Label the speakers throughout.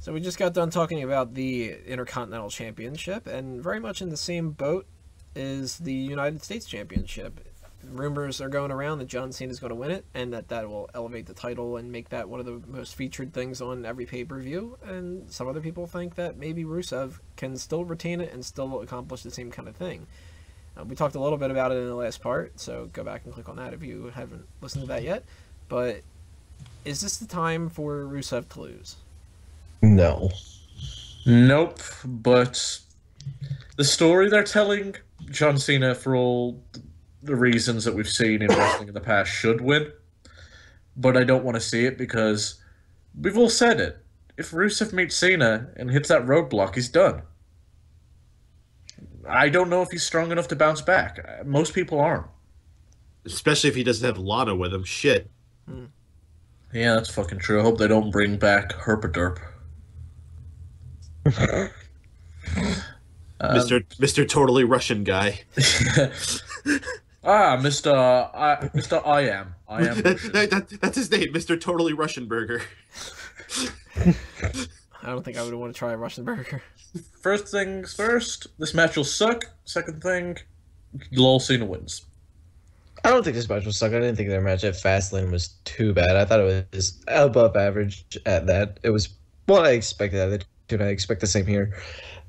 Speaker 1: So we just got done talking about the Intercontinental Championship, and very much in the same boat is the United States Championship. Rumors are going around that John Cena is going to win it, and that that will elevate the title and make that one of the most featured things on every pay per view. And some other people think that maybe Rusev can still retain it and still accomplish the same kind of thing. Uh, we talked a little bit about it in the last part, so go back and click on that if you haven't listened to that yet. But is this the time for Rusev to lose?
Speaker 2: No.
Speaker 3: Nope, but the story they're telling, John Cena, for all the reasons that we've seen in wrestling in the past, should win. But I don't want to see it because we've all said it. If Rusev meets Cena and hits that roadblock, he's done. I don't know if he's strong enough to bounce back. Most people aren't.
Speaker 4: Especially if he doesn't have Lana with him. Shit.
Speaker 3: Yeah, that's fucking true. I hope they don't bring back Herpaderp.
Speaker 4: Mr. Mr. Totally Russian guy.
Speaker 3: Ah, Mister, I, Mister, I am, I am.
Speaker 4: that, that- that's his name, Mr. Totally Russian Burger.
Speaker 1: I don't think I would want to try a Russian burger.
Speaker 3: First things first, this match will suck. Second thing, Lol Cena wins.
Speaker 2: I don't think this match was suck. I didn't think their match at Fastlane was too bad. I thought it was above average at that. It was what I expected out Did I expect the same here?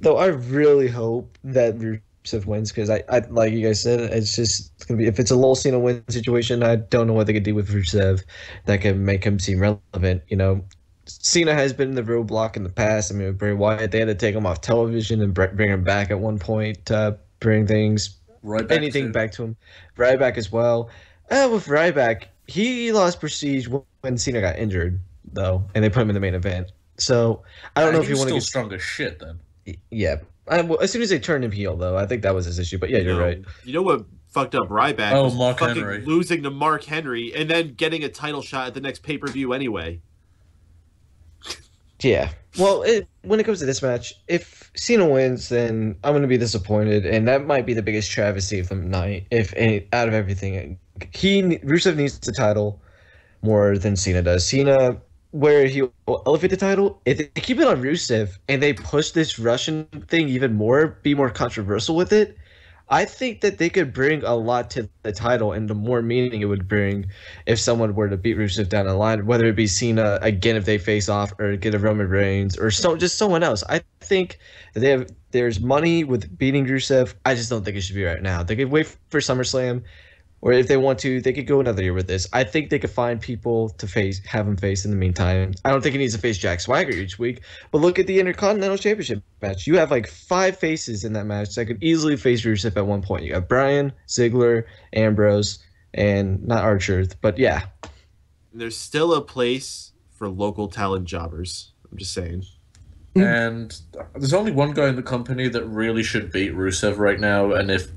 Speaker 2: Though I really hope that Rusev wins because I, I, like you guys said, it's just it's gonna be if it's a Lol Cena win situation. I don't know what they could do with Rusev that can make him seem relevant. You know, Cena has been in the roadblock in the past. I mean, with Bray Wyatt, they had to take him off television and bring him back at one point to bring things
Speaker 3: Right back
Speaker 2: anything
Speaker 3: to-
Speaker 2: back to him. Ryback as well. Uh, with Ryback, he lost prestige when Cena got injured, though, and they put him in the main event. So I don't know if you want to
Speaker 3: still
Speaker 2: get.
Speaker 3: strong as shit then.
Speaker 2: Yeah, I, well, as soon as they turned him heel, though, I think that was his issue. But yeah, you're
Speaker 4: No.
Speaker 2: right.
Speaker 4: You know what fucked up Ryback?
Speaker 3: Oh,
Speaker 4: was
Speaker 3: Mark
Speaker 4: fucking
Speaker 3: Henry.
Speaker 4: losing to Mark Henry and then getting a title shot at the next pay per view anyway.
Speaker 2: Yeah. Well, it, when it comes to this match, if Cena wins, then I'm going to be disappointed, and that might be the biggest travesty of the night. If any, out of everything, he Rusev needs the title more than Cena does. Cena, where he will elevate the title, if they keep it on Rusev and they push this Russian thing even more, be more controversial with it. I think that they could bring a lot to the title and the more meaning it would bring if someone were to beat Rusev down the line, whether it be Cena again if they face off or get a Roman Reigns or so, just someone else. I think they have there's money with beating Rusev. I just don't think it should be right now. They could wait for SummerSlam, or if they want to, they could go another year with this. I think they could find people to face, have him face in the meantime. I don't think he needs to face Jack Swagger each week. But look at the Intercontinental Championship match. You have like five faces in that match that could easily face Rusev at one point. You got Bryan, Ziggler, Ambrose, and not Archer, but yeah,
Speaker 4: There's still a place for local talent jobbers. I'm just saying.
Speaker 3: And there's only one guy in the company that really should beat Rusev right now, and if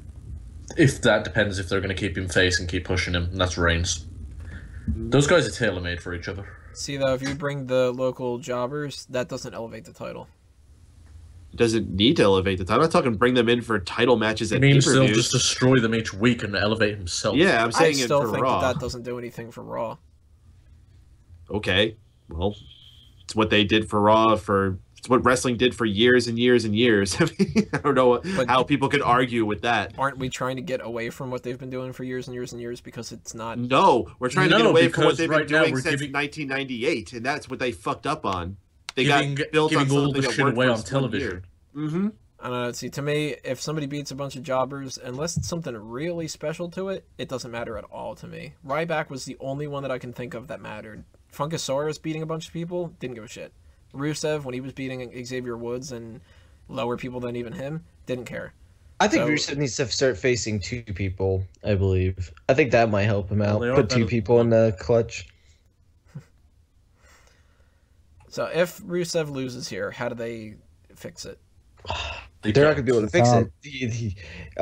Speaker 3: if that depends if they're going to keep him face and keep pushing him, and that's Reigns. Those guys are tailor made for each other.
Speaker 1: See though, if you bring the local jobbers, that doesn't elevate the title.
Speaker 4: Doesn't need to elevate the title. I'm not talking bring them in for title matches
Speaker 3: I
Speaker 4: at
Speaker 3: mean,
Speaker 4: pay
Speaker 3: still
Speaker 4: per
Speaker 3: just destroy them each week and elevate himself.
Speaker 4: Yeah, I'm
Speaker 1: I
Speaker 4: saying it
Speaker 1: still
Speaker 4: for
Speaker 1: think
Speaker 4: Raw.
Speaker 1: that that doesn't do anything for Raw.
Speaker 4: okay, well, it's what they did for Raw for. It's what wrestling did for years and years and years. I mean, I don't know what,
Speaker 1: But-
Speaker 4: how people could argue with that.
Speaker 1: Aren't we trying to get away from what they've been doing for years and years and years because it's not?
Speaker 4: No, we're trying to get away from what they've
Speaker 3: right
Speaker 4: been doing since
Speaker 3: giving-
Speaker 4: 1998, and that's what they fucked up on. They
Speaker 3: Giving-
Speaker 4: got built on
Speaker 3: all
Speaker 4: something
Speaker 3: the
Speaker 4: that
Speaker 3: shit
Speaker 4: worked
Speaker 3: away on television.
Speaker 4: Mm-hmm.
Speaker 1: I don't know. See, to me, if somebody beats a bunch of jobbers, unless it's something really special to it, it doesn't matter at all to me. Ryback was the only one that I can think of that mattered. Funkasaurus beating a bunch of people didn't give a shit. Rusev, when he was beating Xavier Woods and lower people than even him, didn't care.
Speaker 2: I think
Speaker 1: So-
Speaker 2: Rusev needs to start facing two people. I believe. I think that might help him out.
Speaker 3: they
Speaker 2: Put two people in the clutch.
Speaker 1: So if Rusev loses here, how do they fix it?
Speaker 3: They
Speaker 2: They're not gonna be able to fix
Speaker 5: Um,
Speaker 2: it. The- the-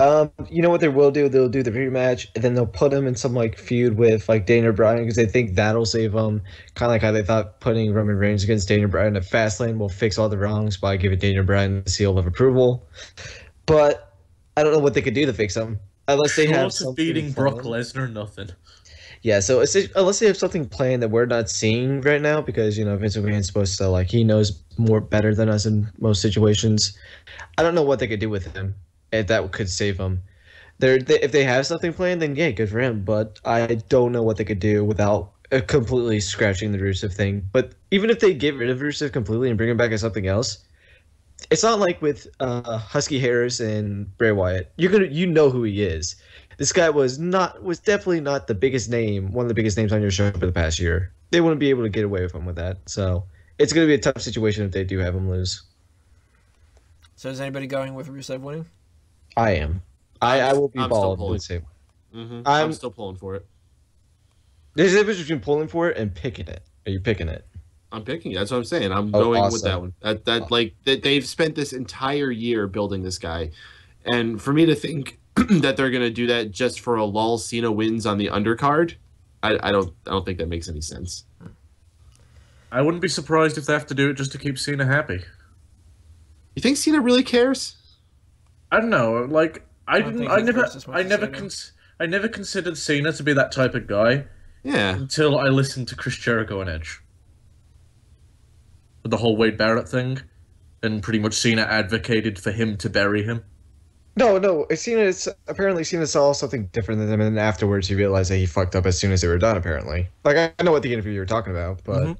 Speaker 2: Um, you know what they will do? They'll do the rematch, and then they'll put him in some like feud with like Daniel Bryan because they think that'll save him. Kind of like how they thought putting Roman Reigns against Daniel Bryan at Fastlane will fix all the wrongs by giving Daniel Bryan the seal of approval. But I don't know what they could do to fix him unless they have
Speaker 3: Short of beating Brock. Lesnar, nothing.
Speaker 2: Yeah, so unless they have something planned that we're not seeing right now, because you know Vince McMahon's supposed to like he knows more better than us in most situations. I don't know what they could do with him if that could save him. They're, they, if they have something planned, then yeah, good for him. But I don't know what they could do without uh, completely scratching the Rusev thing. But even if they get rid of Rusev completely and bring him back as something else, it's not like with uh, Husky Harris and Bray Wyatt. You're gonna you know who he is. This guy was not was definitely not the biggest name, one of the biggest names on your show for the past year. They wouldn't be able to get away with him with that. So it's gonna be a tough situation if they do have him lose.
Speaker 1: So is anybody going with Rusev winning?
Speaker 2: I am. I, I will be
Speaker 4: I'm still
Speaker 2: bald.
Speaker 4: pulling.
Speaker 2: Would say.
Speaker 4: hmm I'm,
Speaker 2: I'm-
Speaker 4: still pulling for it.
Speaker 2: There's a difference between pulling for it and picking it. Are you picking it?
Speaker 4: I'm picking. it. That's what I'm saying. I'm
Speaker 2: Oh,
Speaker 4: going with that one. That that like that they've spent this entire year building this guy, and for me to think that they're gonna do that just for a lull, Cena wins on the undercard, I, I don't I don't think that makes any sense.
Speaker 3: I wouldn't be surprised if they have to do it just to keep Cena happy.
Speaker 4: You think Cena really cares?
Speaker 3: I don't know. Like I,
Speaker 1: I
Speaker 3: didn't. I never.
Speaker 1: cares as much
Speaker 3: I never. Cons- I never considered Cena to be that type of guy
Speaker 4: Yeah.
Speaker 3: until I listened to Chris Jericho and Edge. With the whole Wade Barrett thing, and pretty much Cena advocated for him to bury him.
Speaker 2: No, no. Cena is apparently Cena saw something different than him, and then afterwards he realized that he fucked up as soon as they were done. Apparently, like I know what the interview you were talking about, but
Speaker 3: Mhm.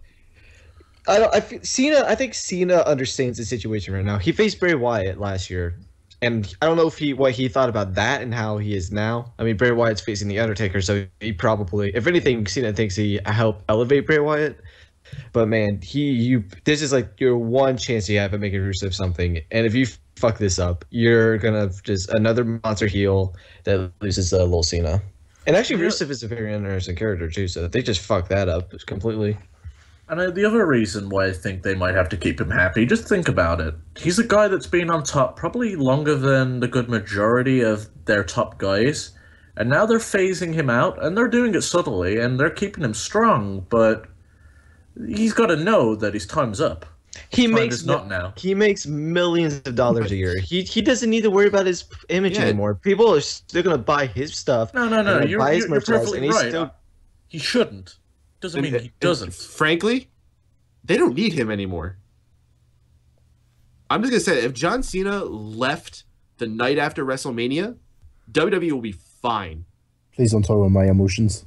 Speaker 2: I don't. I feel, Cena. I think Cena understands the situation right now. He faced Bray Wyatt last year, and I don't know if he what he thought about that and how he is now. I mean, Bray Wyatt's facing the Undertaker, so he probably, if anything, Cena thinks he helped elevate Bray Wyatt. But man, he you this is like your one chance you have at making Rusev something, and if you fuck this up, you're gonna just another monster heel that loses uh, Lil Cena. And actually,
Speaker 3: Yeah.
Speaker 2: Rusev is a very interesting character too, so they just fuck that up completely.
Speaker 3: And uh, the other reason why I think they might have to keep him happy, just think about it. He's a guy that's been on top probably longer than the good majority of their top guys. And now they're phasing him out, and they're doing it subtly, and they're keeping him strong, but he's got to know that his time's up.
Speaker 2: He
Speaker 3: Time
Speaker 2: makes
Speaker 3: not now.
Speaker 2: He makes millions of dollars a year. He he doesn't need to worry about his image
Speaker 4: Yeah.
Speaker 2: anymore. People are still gonna buy his stuff.
Speaker 3: No, no, no. You're,
Speaker 2: buy his
Speaker 3: you're, you're perfectly
Speaker 2: and he's
Speaker 3: right.
Speaker 2: still-
Speaker 3: He shouldn't. Doesn't mean he doesn't.
Speaker 4: Frankly, they don't need him anymore. I'm just gonna say, if John Cena left the night after WrestleMania, WWE will be fine.
Speaker 5: Please don't talk about my emotions.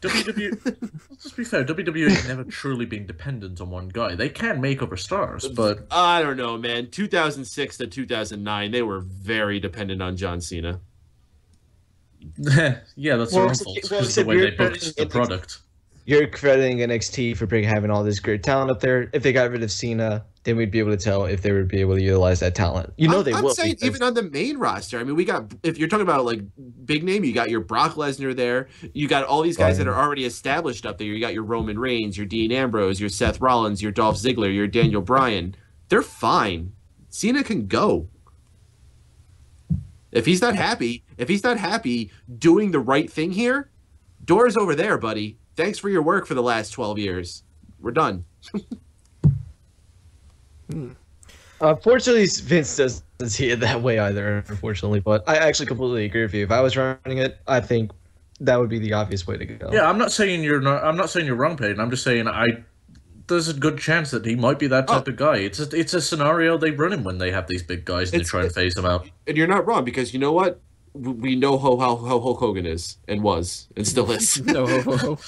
Speaker 3: WWE. let's just be fair. WWE has never truly been dependent on one guy. They can make over stars, but
Speaker 4: I don't know, man. 2006 to 2009, they were very dependent on John Cena.
Speaker 3: yeah, that's
Speaker 2: Well,
Speaker 3: their own fault.
Speaker 2: well,
Speaker 3: the way they booked the product.
Speaker 2: You're crediting NXT for bring, having all this great talent up there. If they got rid of Cena, then we'd be able to tell if they would be able to utilize that talent. You know
Speaker 4: I'm,
Speaker 2: they
Speaker 4: I'm
Speaker 2: will.
Speaker 4: saying
Speaker 2: because-
Speaker 4: even on the main roster. I mean, we got if you're talking about like big name, you got your Brock Lesnar there. You got all these guys that are already established up there. You got your Roman Reigns, your Dean Ambrose, your Seth Rollins, your Dolph Ziggler, your Daniel Bryan. They're fine. Cena can go. If he's not happy, if he's not happy doing the right thing here, doors over there, buddy. Thanks for your work for the last 12 years. We're done. Hmm.
Speaker 2: Uh, unfortunately, Vince doesn't see it that way either. Unfortunately, but I actually completely agree with you. If I was running it, I think that would be the obvious way to go.
Speaker 3: Yeah, I'm not saying you're not. I'm not saying you're wrong, Paden. I'm just saying I. There's a good chance that he might be that type
Speaker 4: Oh.
Speaker 3: of guy. It's a, it's a scenario they run in when they have these big guys and
Speaker 4: It's-
Speaker 3: they try and phase them out.
Speaker 4: And you're not wrong because you know what? We know how, how, how Hulk Hogan is and was and still is.
Speaker 1: No, ho, ho, ho.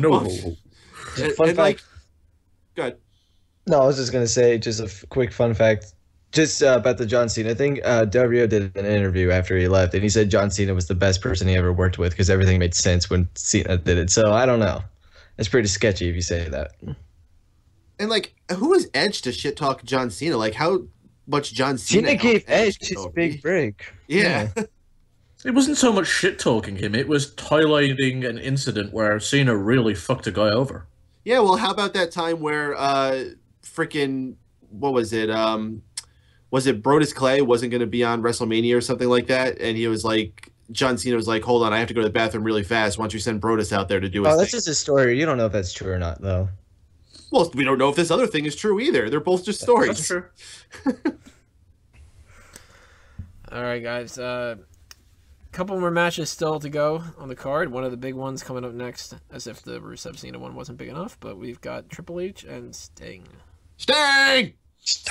Speaker 3: No,
Speaker 4: Well, and,
Speaker 2: Fun
Speaker 4: and, like,
Speaker 2: fact.
Speaker 4: good.
Speaker 2: No, I was just gonna say just a f- quick fun fact, just uh, about the John Cena thing. Uh, Del Rio did an interview after he left, and he said John Cena was the best person he ever worked with because everything made sense when Cena did it. So I don't know. It's pretty sketchy if you say that.
Speaker 4: And like, who is Edge to shit talk John Cena? Like, how much John Cena,
Speaker 2: Cena gave Edge
Speaker 4: get
Speaker 2: his big break.
Speaker 4: Yeah.
Speaker 3: It wasn't so much shit talking him. It was highlighting an incident where Cena really fucked a guy over.
Speaker 4: Yeah, well, how about that time where uh freaking what was it? Um was it Brodus Clay wasn't going to be on WrestleMania or something like that and he was like John Cena was like, "Hold on, I have to go to the bathroom really fast. Why don't you send Brodus out there to do his
Speaker 2: Oh, that's
Speaker 4: thing?"
Speaker 2: just a story. You don't know if that's true or not, though.
Speaker 4: Well, we don't know if this other thing is true either. They're both just
Speaker 3: That's
Speaker 4: stories.
Speaker 3: true.
Speaker 1: All right, guys. Uh, couple more matches still to go on the card. One of the big ones coming up next, as if the Rusev Cena one wasn't big enough. But we've got Triple H and Sting.
Speaker 4: Sting!